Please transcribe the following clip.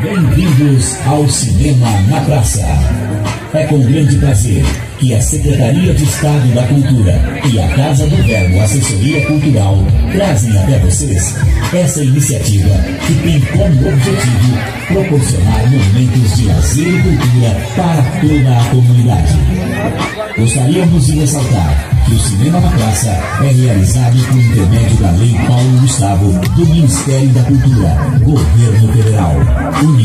Bem-vindos ao Cinema na Praça. É com grande prazer que a Secretaria de Estado da Cultura e a Casa do Verbo Assessoria Cultural trazem até vocês essa iniciativa que tem como objetivo proporcionar momentos de lazer e cultura para toda a comunidade. Gostaríamos de ressaltar que o Cinema na Praça é realizado por intermédio da Lei Paulo Gustavo do Ministério da Cultura, Governo Federal. Huni.